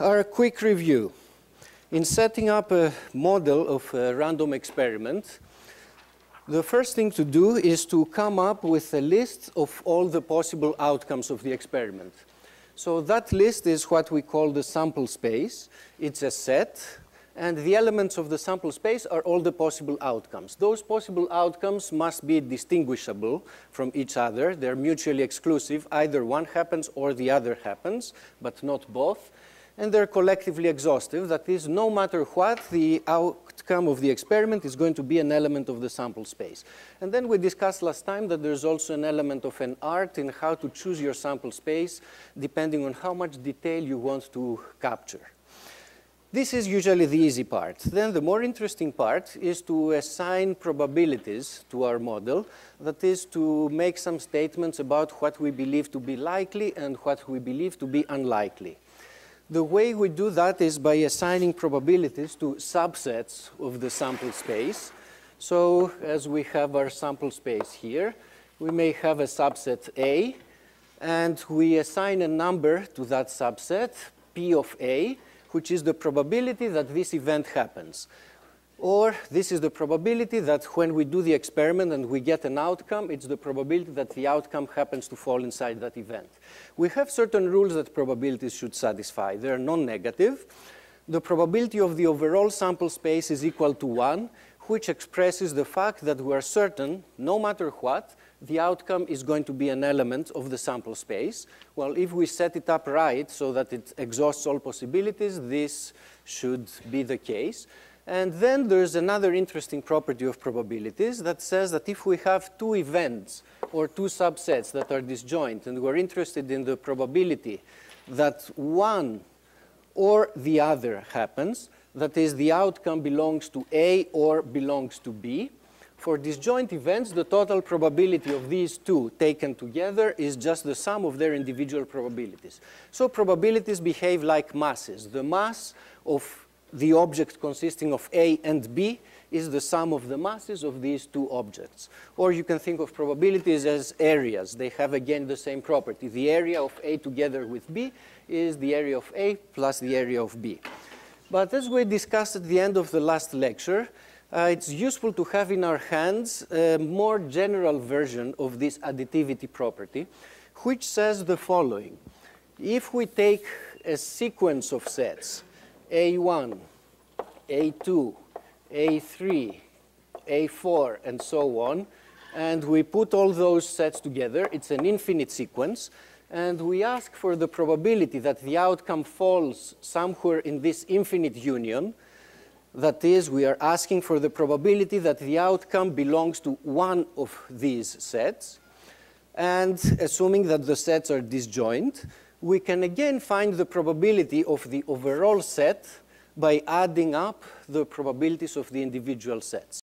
our quick review. In setting up a model of a random experiment, the first thing to do is to come up with a list of all the possible outcomes of the experiment. So that list is what we call the sample space. It's a set, and the elements of the sample space are all the possible outcomes. Those possible outcomes must be distinguishable from each other. They're mutually exclusive. Either one happens or the other happens, but not both and they're collectively exhaustive. That is, no matter what, the outcome of the experiment is going to be an element of the sample space. And then we discussed last time that there's also an element of an art in how to choose your sample space, depending on how much detail you want to capture. This is usually the easy part. Then the more interesting part is to assign probabilities to our model. That is to make some statements about what we believe to be likely and what we believe to be unlikely. The way we do that is by assigning probabilities to subsets of the sample space. So as we have our sample space here, we may have a subset A, and we assign a number to that subset, P of A, which is the probability that this event happens. Or this is the probability that when we do the experiment and we get an outcome, it's the probability that the outcome happens to fall inside that event. We have certain rules that probabilities should satisfy. They're non-negative. The probability of the overall sample space is equal to 1, which expresses the fact that we are certain, no matter what, the outcome is going to be an element of the sample space. Well, if we set it up right so that it exhausts all possibilities, this should be the case. And then there's another interesting property of probabilities that says that if we have two events or two subsets that are disjoint and we're interested in the probability that one or the other happens, that is the outcome belongs to A or belongs to B, for disjoint events, the total probability of these two taken together is just the sum of their individual probabilities. So probabilities behave like masses. The mass of the object consisting of A and B is the sum of the masses of these two objects. Or you can think of probabilities as areas. They have, again, the same property. The area of A together with B is the area of A plus the area of B. But as we discussed at the end of the last lecture, uh, it's useful to have in our hands a more general version of this additivity property, which says the following. If we take a sequence of sets, a1, A2, A3, A4, and so on. And we put all those sets together. It's an infinite sequence. And we ask for the probability that the outcome falls somewhere in this infinite union. That is, we are asking for the probability that the outcome belongs to one of these sets. And assuming that the sets are disjoint, we can again find the probability of the overall set by adding up the probabilities of the individual sets.